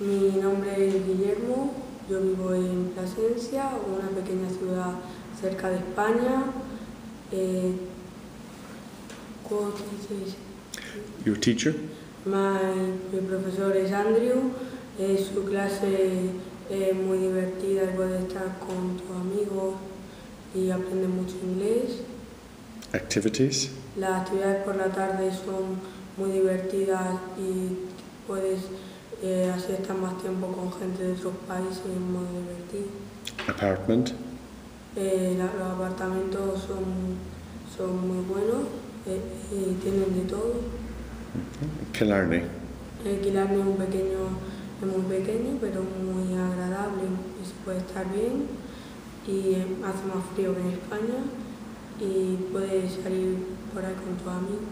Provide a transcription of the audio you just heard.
Mi nombre es Guillermo, yo vivo en Plasencia, una pequeña ciudad cerca de España. Eh. Your teacher? My- mi profesor es Andrew, eh, su clase es muy divertida y puedes estar con tus amigos y aprendes mucho inglés. Activities? Las actividades por la tarde son muy divertidas y puedes eh, así estar más tiempo con gente de otros países y es muy divertido. Apartment? Eh, la- los apartamentos son, son muy buenos eh, y tienen de todo. Killarney? El Killarney es un pequeño, es muy pequeño, pero muy agradable y se puede estar bien. Y hace más frío que en España y puedes salir por ahí con tus amigos.